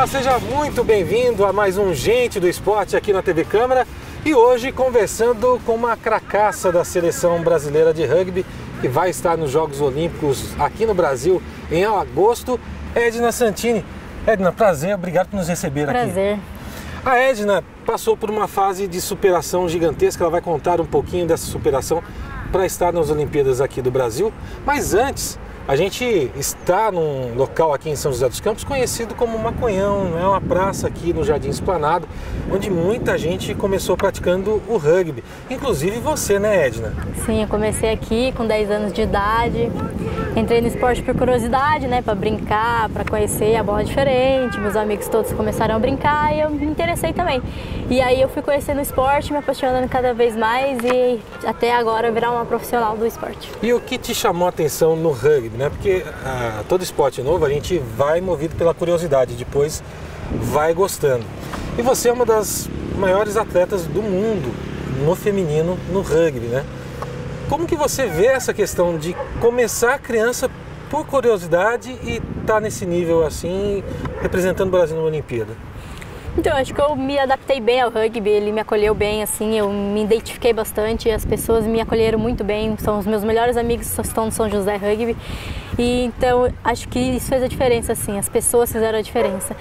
Olá, seja muito bem-vindo a mais um Gente do Esporte aqui na TV Câmara e hoje conversando com uma cracaça da seleção brasileira de rugby que vai estar nos Jogos Olímpicos aqui no Brasil em agosto, Edna Santini. Edna, prazer, obrigado por nos receber prazer. aqui. Prazer. A Edna passou por uma fase de superação gigantesca, ela vai contar um pouquinho dessa superação para estar nas Olimpíadas aqui do Brasil, mas antes a gente está num local aqui em São José dos Campos conhecido como Maconhão, é uma praça aqui no Jardim Esplanado, onde muita gente começou praticando o rugby, inclusive você, né, Edna? Sim, eu comecei aqui com 10 anos de idade. Entrei no esporte por curiosidade, né, para brincar, para conhecer a bola diferente. Meus amigos todos começaram a brincar e eu me interessei também. E aí eu fui conhecendo o esporte, me apaixonando cada vez mais e até agora virar uma profissional do esporte. E o que te chamou a atenção no rugby? né? Porque ah, todo esporte novo a gente vai movido pela curiosidade, depois vai gostando. E você é uma das maiores atletas do mundo no feminino no rugby, né? Como que você vê essa questão de começar a criança por curiosidade e estar tá nesse nível assim, representando o Brasil na Olimpíada? Então, acho que eu me adaptei bem ao rugby, ele me acolheu bem, assim, eu me identifiquei bastante, as pessoas me acolheram muito bem, são os meus melhores amigos estão no São José Rugby, e então acho que isso fez a diferença, assim, as pessoas fizeram a diferença.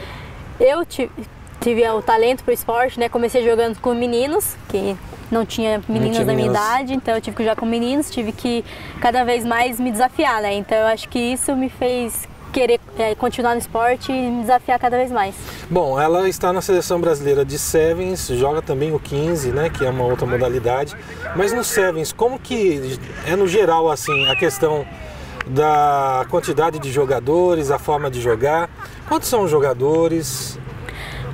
Eu tive, tive o talento para o esporte, né, comecei jogando com meninos, que não tinha meninas não tinha da minha idade, então eu tive que jogar com meninos, tive que cada vez mais me desafiar, né, então eu acho que isso me fez querer é, continuar no esporte e me desafiar cada vez mais. Bom, ela está na seleção brasileira de Sevens, joga também o 15, né, que é uma outra modalidade. Mas no Sevens, como que é no geral assim a questão da quantidade de jogadores, a forma de jogar? Quantos são os jogadores?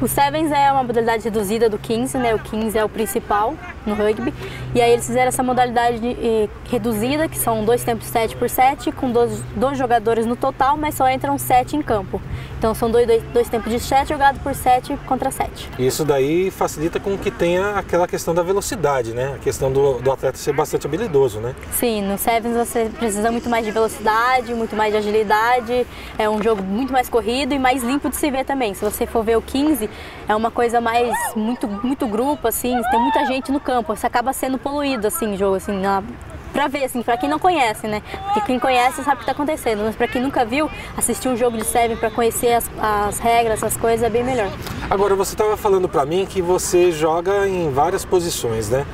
O Sevens é uma modalidade reduzida do 15, né? O 15 é o principal no rugby. E aí eles fizeram essa modalidade de, eh, reduzida, que são dois tempos 7 por 7, com dois, dois jogadores no total, mas só entram 7 em campo. Então são dois, dois, dois tempos de 7 jogados por 7 contra 7. Isso daí facilita com que tenha aquela questão da velocidade, né? A questão do, do atleta ser bastante habilidoso, né? Sim, no Sevens você precisa muito mais de velocidade, muito mais de agilidade. É um jogo muito mais corrido e mais limpo de se ver também. Se você for ver o 15, é uma coisa mais muito, muito grupo, assim, tem muita gente no campo. Você acaba sendo poluído, assim, o jogo, assim, na pra ver, assim, pra quem não conhece, né? Porque quem conhece sabe o que tá acontecendo, mas pra quem nunca viu, assistir um jogo de Seven pra conhecer as, as regras, as coisas, é bem melhor. Agora, você estava falando pra mim que você joga em várias posições, né?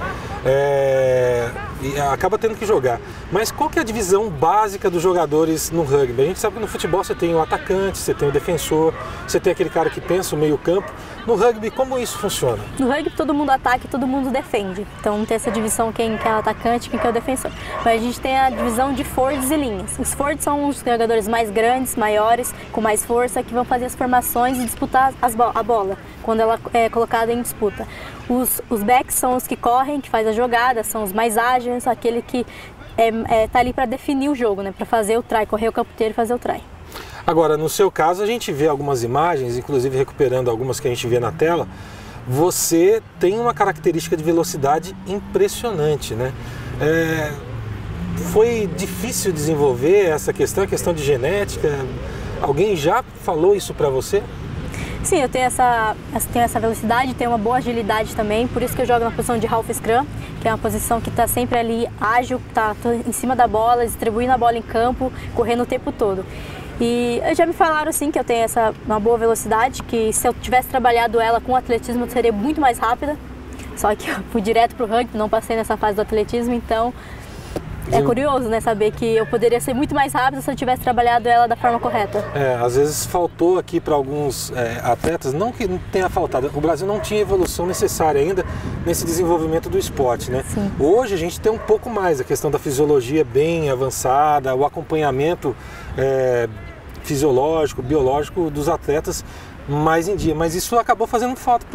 É... E acaba tendo que jogar. Mas qual que é a divisão básica dos jogadores no rugby? A gente sabe que no futebol você tem o atacante, você tem o defensor, você tem aquele cara que pensa o meio campo. No rugby, como isso funciona? No rugby, todo mundo ataca e todo mundo defende. Então não tem essa divisão quem é o atacante quem é o defensor. Mas a gente tem a divisão de forwards e linhas. Os forwards são os jogadores mais grandes, maiores, com mais força, que vão fazer as formações e disputar bo a bola, quando ela é colocada em disputa. Os, os backs são os que correm, que faz a jogada, são os mais ágeis, aquele que é, é, tá ali para definir o jogo, né? para fazer o try, correr o campo inteiro e fazer o try. Agora, no seu caso, a gente vê algumas imagens, inclusive recuperando algumas que a gente vê na tela, você tem uma característica de velocidade impressionante, né? É, foi difícil desenvolver essa questão, a questão de genética? Alguém já falou isso para você? Sim, eu tenho essa, tenho essa velocidade, tenho uma boa agilidade também, por isso que eu jogo na posição de half scrum, que é uma posição que está sempre ali ágil, está em cima da bola, distribuindo a bola em campo, correndo o tempo todo. E já me falaram assim que eu tenho essa uma boa velocidade, que se eu tivesse trabalhado ela com atletismo eu seria muito mais rápida. Só que eu fui direto pro rugby, não passei nessa fase do atletismo, então é curioso, né, saber que eu poderia ser muito mais rápido se eu tivesse trabalhado ela da forma correta. É, às vezes faltou aqui para alguns é, atletas, não que tenha faltado, o Brasil não tinha evolução necessária ainda nesse desenvolvimento do esporte, né? Sim. Hoje a gente tem um pouco mais a questão da fisiologia bem avançada, o acompanhamento é, fisiológico, biológico dos atletas mais em dia. Mas isso acabou fazendo falta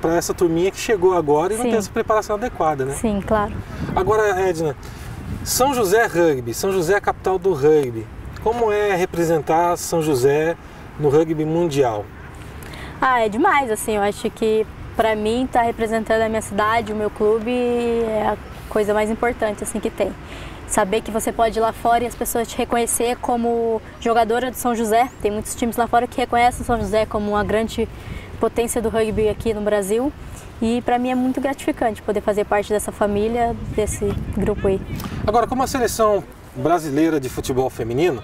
para essa turminha que chegou agora e Sim. não tem essa preparação adequada, né? Sim, claro. Agora, Edna, São José Rugby, São José é a capital do rugby. Como é representar São José no rugby mundial? Ah, é demais, assim, eu acho que para mim estar tá representando a minha cidade, o meu clube é a coisa mais importante assim que tem. Saber que você pode ir lá fora e as pessoas te reconhecer como jogadora do São José. Tem muitos times lá fora que reconhecem o São José como uma grande potência do rugby aqui no Brasil. E para mim é muito gratificante poder fazer parte dessa família, desse grupo aí. Agora, como a seleção brasileira de futebol feminino,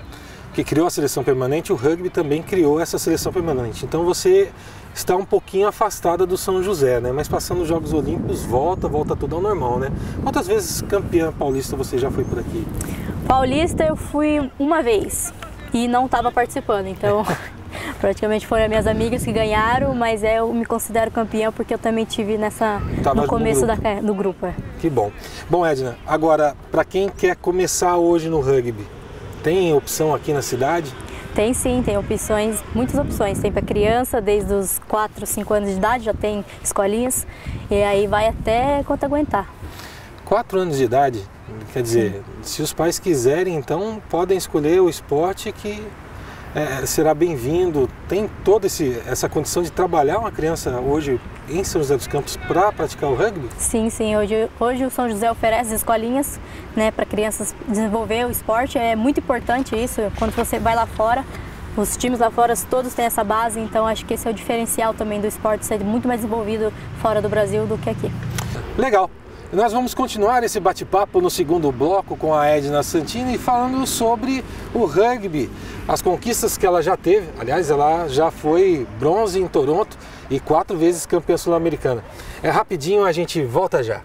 que criou a seleção permanente, o rugby também criou essa seleção permanente. Então você está um pouquinho afastada do São José, né? Mas passando os Jogos Olímpicos, volta, volta tudo ao normal, né? Quantas vezes campeã paulista você já foi por aqui? Paulista eu fui uma vez e não estava participando, então praticamente foram minhas amigas que ganharam, mas é, eu me considero campeã porque eu também tive nessa Tava no começo no grupo. Da, do grupo. É. Que bom. Bom, Edna, agora para quem quer começar hoje no rugby, tem opção aqui na cidade? Tem sim, tem opções, muitas opções. Tem para criança, desde os 4, 5 anos de idade, já tem escolinhas, e aí vai até quanto aguentar. 4 anos de idade, quer dizer, sim. se os pais quiserem, então podem escolher o esporte que é, será bem-vindo. Tem toda essa condição de trabalhar uma criança hoje em São José dos Campos para praticar o rugby? Sim, sim. Hoje, hoje o São José oferece escolinhas né, para crianças desenvolver o esporte. É muito importante isso. Quando você vai lá fora, os times lá fora todos têm essa base, então acho que esse é o diferencial também do esporte ser muito mais desenvolvido fora do Brasil do que aqui. Legal. Nós vamos continuar esse bate-papo no segundo bloco com a Edna Santini falando sobre o rugby, as conquistas que ela já teve. Aliás, ela já foi bronze em Toronto e quatro vezes campeã sul-americana. É rapidinho, a gente volta já.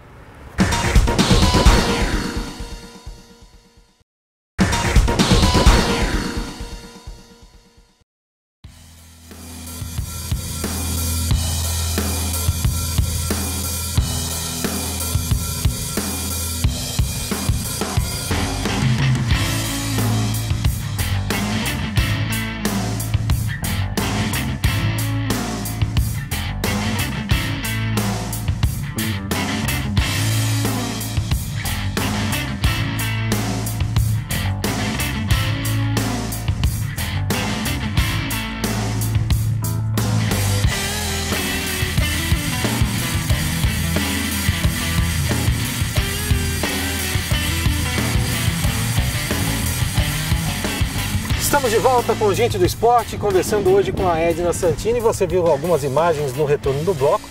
Estamos de volta com gente do esporte, conversando hoje com a Edna Santini. Você viu algumas imagens no retorno do bloco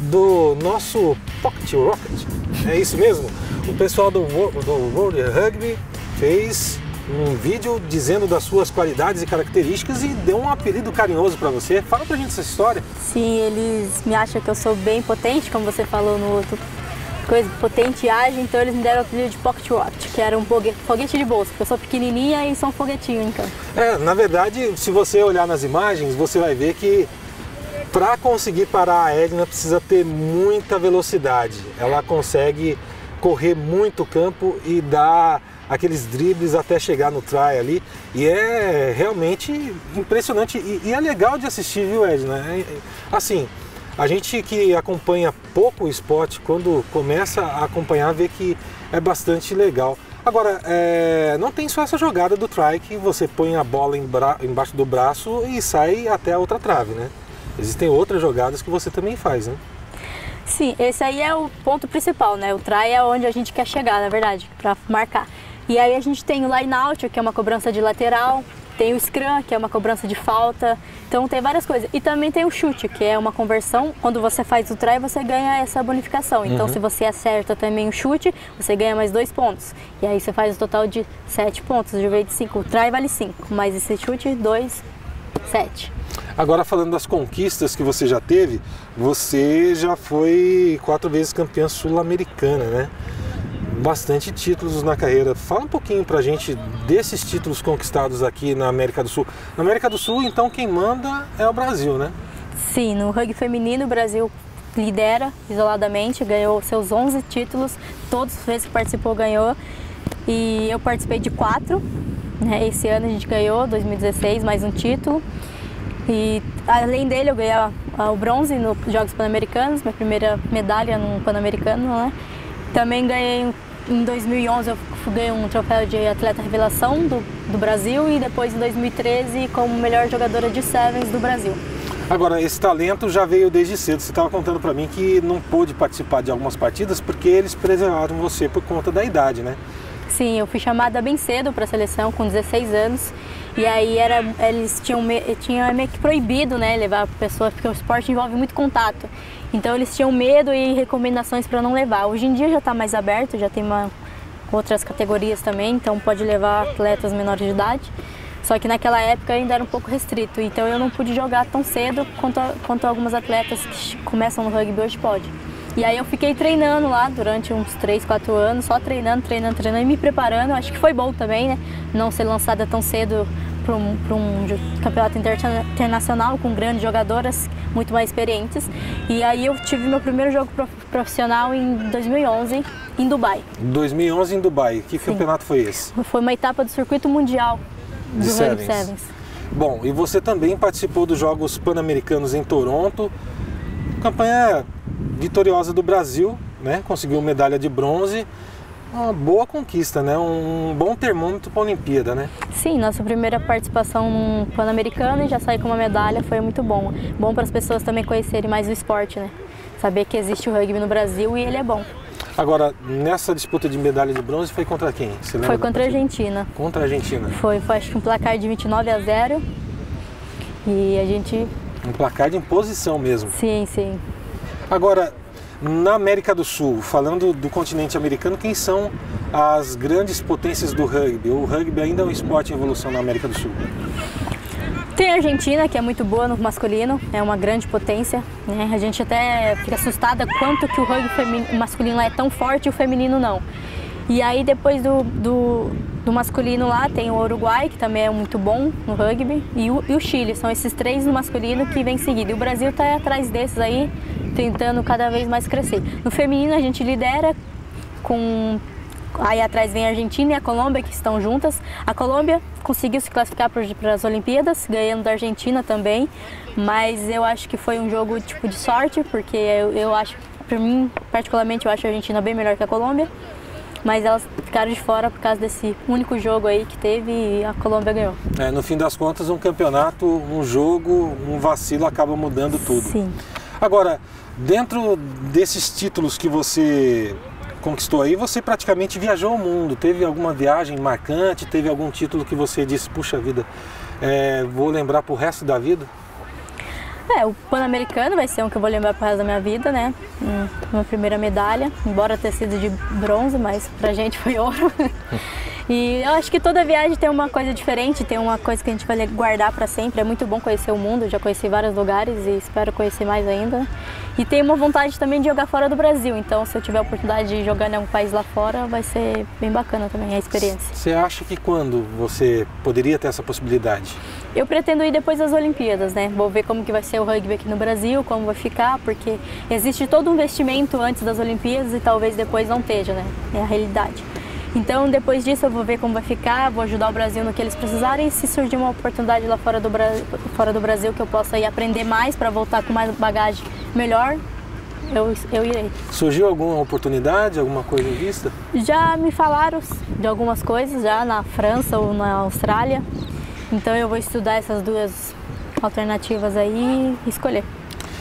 do nosso Pocket Rocket. É isso mesmo? O pessoal do, do World Rugby fez um vídeo dizendo das suas qualidades e características e deu um apelido carinhoso para você. Fala pra gente essa história. Sim, eles me acham que eu sou bem potente, como você falou no outro coisa potente ágil, então eles me deram o apelido de Pocket Rocket, que era um foguete de bolsa, porque eu sou pequenininha e sou um foguetinho então. É, na verdade, se você olhar nas imagens, você vai ver que para conseguir parar a Edna precisa ter muita velocidade. Ela consegue correr muito campo e dar aqueles dribles até chegar no try ali. E é realmente impressionante e, e é legal de assistir, viu, Edna? É, assim, a gente que acompanha pouco o esporte, quando começa a acompanhar, vê que é bastante legal. Agora, é, não tem só essa jogada do try que você põe a bola embaixo do braço e sai até a outra trave, né? Existem outras jogadas que você também faz, né? Sim, esse aí é o ponto principal, né? O try é onde a gente quer chegar, na verdade, para marcar. E aí a gente tem o line out, que é uma cobrança de lateral, tem o scrum, que é uma cobrança de falta. Então tem várias coisas. E também tem o chute, que é uma conversão. Quando você faz o try, você ganha essa bonificação. Então uhum. se você acerta também o chute, você ganha mais dois pontos. E aí você faz o total de sete pontos, de vez de cinco. O try vale cinco, mas esse chute, dois, sete. Agora falando das conquistas que você já teve, você já foi quatro vezes campeã sul-americana, né? Bastante títulos na carreira. Fala um pouquinho pra gente desses títulos conquistados aqui na América do Sul. Na América do Sul, então, quem manda é o Brasil, né? Sim, no rugby feminino, o Brasil lidera isoladamente, ganhou seus 11 títulos, todos os vezes que participou ganhou. E eu participei de quatro. Né? Esse ano a gente ganhou, 2016, mais um título. E além dele, eu ganhei o bronze nos Jogos Pan-Americanos, minha primeira medalha no Pan-Americano, né? Também ganhei em 2011 eu ganhei um troféu de atleta revelação do, do Brasil e depois em 2013 como melhor jogadora de sevens do Brasil. Agora, esse talento já veio desde cedo. Você estava contando para mim que não pôde participar de algumas partidas porque eles preservaram você por conta da idade, né? Sim, eu fui chamada bem cedo para a seleção, com 16 anos. E aí era, eles tinham, tinha meio que proibido, né, levar a pessoa, porque o esporte envolve muito contato. Então eles tinham medo e recomendações para não levar. Hoje em dia já está mais aberto, já tem uma, outras categorias também, então pode levar atletas menores de idade. Só que naquela época ainda era um pouco restrito, então eu não pude jogar tão cedo quanto, quanto algumas atletas que começam no rugby hoje pode. E aí eu fiquei treinando lá durante uns 3, 4 anos, só treinando, treinando, treinando e me preparando. Acho que foi bom também, né? Não ser lançada tão cedo para um, um, campeonato internacional com grandes jogadoras muito mais experientes. E aí eu tive meu primeiro jogo profissional em 2011 em Dubai. 2011 em Dubai. Que Sim. campeonato foi esse? Foi uma etapa do circuito mundial do de Sevens. Sevens. Bom, e você também participou dos Jogos Pan-Americanos em Toronto. Campanha vitoriosa do Brasil, né? Conseguiu medalha de bronze. Uma boa conquista, né? Um bom termômetro para a Olimpíada, né? Sim, nossa primeira participação no Pan-Americano e já sair com uma medalha foi muito bom. Bom para as pessoas também conhecerem mais o esporte, né? Saber que existe o rugby no Brasil e ele é bom. Agora, nessa disputa de medalha de bronze foi contra quem? foi contra a Argentina. Contra a Argentina? Foi, foi acho que um placar de 29 a 0. E a gente. Um placar de imposição mesmo. Sim, sim. Agora, na América do Sul, falando do continente americano, quem são as grandes potências do rugby? O rugby ainda é um esporte em evolução na América do Sul. Tem a Argentina, que é muito boa no masculino, é uma grande potência. Né? A gente até fica assustada quanto que o rugby masculino é tão forte e o feminino não. E aí depois do, do, do, masculino lá tem o Uruguai, que também é muito bom no rugby, e o, e o Chile. São esses três no masculino que vem seguido. E o Brasil está atrás desses aí, tentando cada vez mais crescer. No feminino a gente lidera com aí atrás vem a Argentina e a Colômbia que estão juntas. A Colômbia conseguiu se classificar para as Olimpíadas, ganhando da Argentina também, mas eu acho que foi um jogo tipo de sorte, porque eu, eu acho, para mim particularmente, eu acho a Argentina bem melhor que a Colômbia. Mas elas ficaram de fora por causa desse único jogo aí que teve e a Colômbia ganhou. É, no fim das contas, um campeonato, um jogo, um vacilo acaba mudando tudo. Sim. Agora, Dentro desses títulos que você conquistou aí, você praticamente viajou o mundo. Teve alguma viagem marcante? Teve algum título que você disse, puxa vida, é, vou lembrar pro resto da vida? É, o Pan-Americano vai ser um que eu vou lembrar pro resto da minha vida, né? Uma primeira medalha, embora tenha sido de bronze, mas pra gente foi ouro. E eu acho que toda viagem tem uma coisa diferente, tem uma coisa que a gente vai guardar para sempre. É muito bom conhecer o mundo, já conheci vários lugares e espero conhecer mais ainda. E tenho uma vontade também de jogar fora do Brasil, então se eu tiver a oportunidade de jogar em algum país lá fora, vai ser bem bacana também a experiência. Você acha que quando você poderia ter essa possibilidade? Eu pretendo ir depois das Olimpíadas, né? Vou ver como que vai ser o rugby aqui no Brasil, como vai ficar, porque existe todo um investimento antes das Olimpíadas e talvez depois não esteja, né? É a realidade. Então, depois disso, eu vou ver como vai ficar, vou ajudar o Brasil no que eles precisarem. E se surgir uma oportunidade lá fora do, fora do Brasil que eu possa ir aprender mais para voltar com mais bagagem melhor, eu, eu irei. Surgiu alguma oportunidade, alguma coisa em vista? Já me falaram de algumas coisas, já na França ou na Austrália. Então, eu vou estudar essas duas alternativas aí e escolher.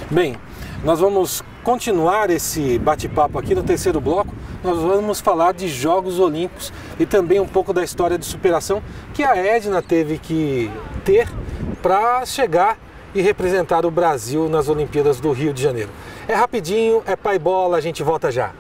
Bem, nós vamos continuar esse bate-papo aqui no terceiro bloco. Nós vamos falar de Jogos Olímpicos e também um pouco da história de superação que a Edna teve que ter para chegar e representar o Brasil nas Olimpíadas do Rio de Janeiro. É rapidinho, é pai bola, a gente volta já.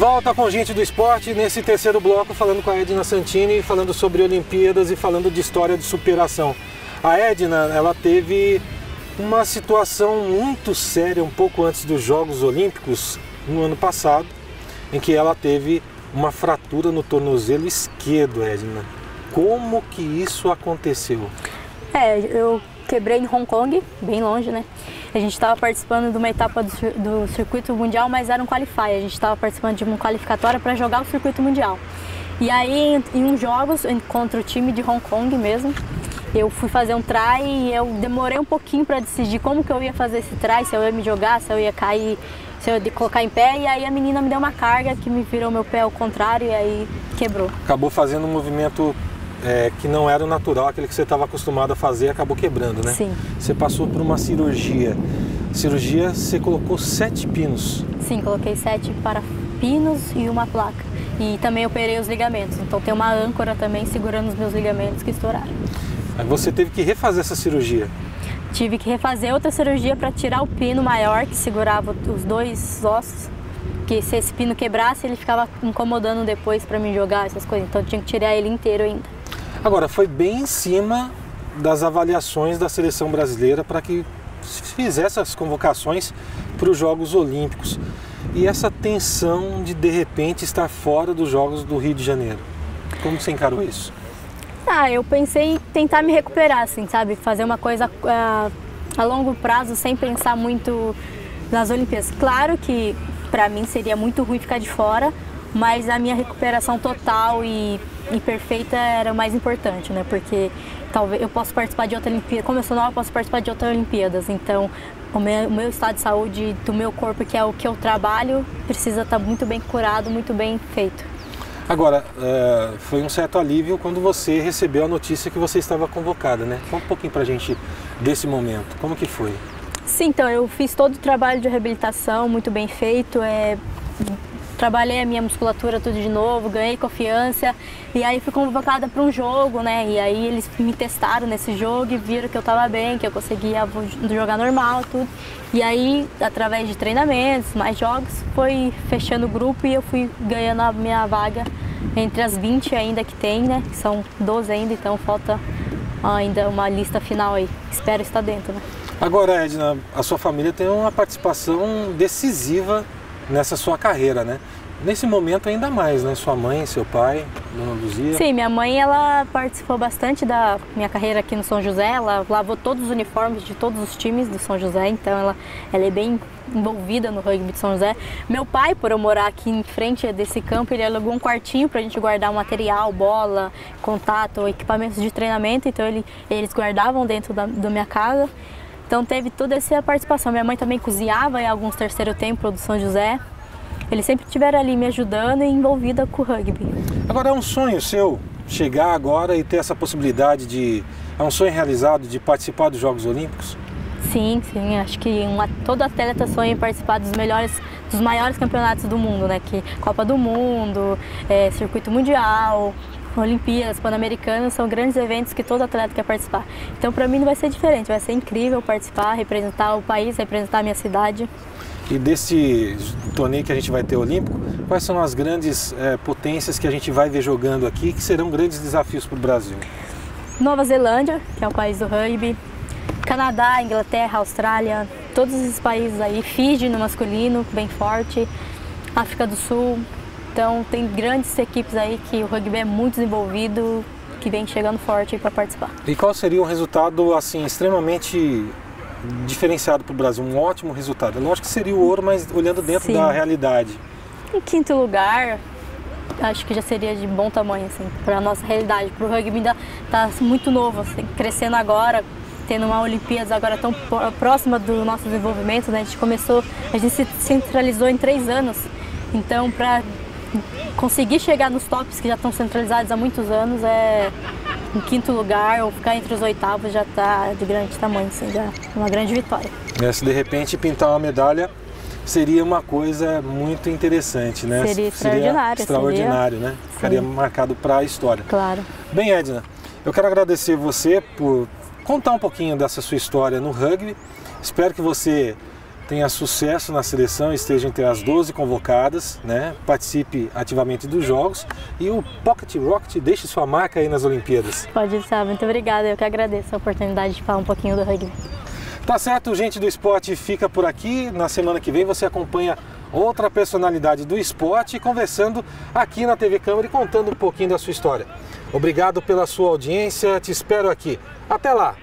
Volta com gente do esporte nesse terceiro bloco, falando com a Edna Santini, falando sobre Olimpíadas e falando de história de superação. A Edna, ela teve uma situação muito séria um pouco antes dos Jogos Olímpicos no ano passado, em que ela teve uma fratura no tornozelo esquerdo, Edna. Como que isso aconteceu? É, eu quebrei em Hong Kong, bem longe, né? A gente estava participando de uma etapa do, do, circuito mundial, mas era um qualify. A gente estava participando de uma qualificatória para jogar o circuito mundial. E aí, em, em uns jogos, contra o time de Hong Kong mesmo, eu fui fazer um try e eu demorei um pouquinho para decidir como que eu ia fazer esse try, se eu ia me jogar, se eu ia cair, se eu ia colocar em pé. E aí a menina me deu uma carga que me virou meu pé ao contrário e aí quebrou. Acabou fazendo um movimento é, que não era o natural, aquele que você estava acostumado a fazer, acabou quebrando, né? Sim. Você passou por uma cirurgia. Cirurgia, você colocou sete pinos. Sim, coloquei sete para pinos e uma placa. E também operei os ligamentos. Então tem uma âncora também segurando os meus ligamentos que estouraram. Aí você teve que refazer essa cirurgia? Tive que refazer outra cirurgia para tirar o pino maior que segurava os dois ossos. Que se esse pino quebrasse, ele ficava incomodando depois para me jogar essas coisas. Então eu tinha que tirar ele inteiro ainda. Agora, foi bem em cima das avaliações da seleção brasileira para que fizesse as convocações para os Jogos Olímpicos. E essa tensão de de repente estar fora dos Jogos do Rio de Janeiro. Como você encarou isso? Ah, eu pensei em tentar me recuperar, assim, sabe? Fazer uma coisa uh, a longo prazo sem pensar muito nas Olimpíadas. Claro que para mim seria muito ruim ficar de fora, mas a minha recuperação total e, e, perfeita era o mais importante, né? Porque talvez eu posso participar de outra Olimpíada, como eu sou nova, eu posso participar de outras Olimpíadas. Então, o meu, o meu, estado de saúde do meu corpo, que é o que eu trabalho, precisa estar muito bem curado, muito bem feito. Agora, uh, foi um certo alívio quando você recebeu a notícia que você estava convocada, né? Conta um pouquinho pra gente desse momento. Como que foi? Sim, então eu fiz todo o trabalho de reabilitação muito bem feito. É, trabalhei a minha musculatura tudo de novo, ganhei confiança e aí fui convocada para um jogo, né? E aí eles me testaram nesse jogo e viram que eu estava bem, que eu conseguia jogar normal, tudo. E aí, através de treinamentos, mais jogos, foi fechando o grupo e eu fui ganhando a minha vaga entre as 20 ainda que tem, né? São 12 ainda, então falta ainda uma lista final aí. Espero estar dentro, né? Agora, Edna, a sua família tem uma participação decisiva nessa sua carreira, né? Nesse momento ainda mais, né? Sua mãe, seu pai, Dona Luzia. Sim, minha mãe ela participou bastante da minha carreira aqui no São José. Ela lavou todos os uniformes de todos os times do São José, então ela, ela é bem envolvida no rugby de São José. Meu pai, por eu morar aqui em frente desse campo, ele alugou um quartinho para a gente guardar material, bola, contato, equipamentos de treinamento. Então ele, eles guardavam dentro da, da minha casa. Então teve toda essa participação. Minha mãe também cozinhava em alguns terceiro tempo do São José. Eles sempre estiveram ali me ajudando e envolvida com o rugby. Agora é um sonho seu chegar agora e ter essa possibilidade de. É um sonho realizado de participar dos Jogos Olímpicos? Sim, sim. Acho que uma, todo atleta sonha em participar dos melhores, dos maiores campeonatos do mundo, né? Que Copa do Mundo, é, Circuito Mundial, Olimpíadas, Pan-Americanas são grandes eventos que todo atleta quer participar. Então, para mim, não vai ser diferente. Vai ser incrível participar, representar o país, representar a minha cidade. E desse torneio que a gente vai ter olímpico, quais são as grandes é, potências que a gente vai ver jogando aqui que serão grandes desafios para o Brasil? Nova Zelândia, que é o país do rugby, Canadá, Inglaterra, Austrália, todos esses países aí, Fiji no masculino, bem forte, África do Sul, então tem grandes equipes aí que o rugby é muito desenvolvido, que vem chegando forte para participar. E qual seria um resultado assim extremamente diferenciado para o Brasil, um ótimo resultado? É lógico que seria o ouro, mas olhando dentro Sim. da realidade. Em quinto lugar, acho que já seria de bom tamanho assim, para a nossa realidade. Para o rugby ainda está muito novo, assim, crescendo agora, tendo uma Olimpíadas agora tão próxima do nosso desenvolvimento. Né? A gente começou, a gente se centralizou em três anos. Então, para conseguir chegar nos tops que já estão centralizados há muitos anos é em quinto lugar ou ficar entre os oitavos já está de grande tamanho, assim, já é uma grande vitória. É, se de repente pintar uma medalha seria uma coisa muito interessante, né? Seria extraordinário. Seria extraordinário, seria... né? Ficaria Sim. marcado para a história. Claro. Bem, Edna, eu quero agradecer você por contar um pouquinho dessa sua história no rugby. Espero que você tenha sucesso na seleção, esteja entre as 12 convocadas, né? participe ativamente dos jogos e o Pocket Rocket deixe sua marca aí nas Olimpíadas. Pode estar, muito obrigada. Eu que agradeço a oportunidade de falar um pouquinho do rugby. Tá certo, gente do esporte fica por aqui. Na semana que vem você acompanha outra personalidade do esporte conversando aqui na TV Câmara e contando um pouquinho da sua história. Obrigado pela sua audiência, te espero aqui. Até lá!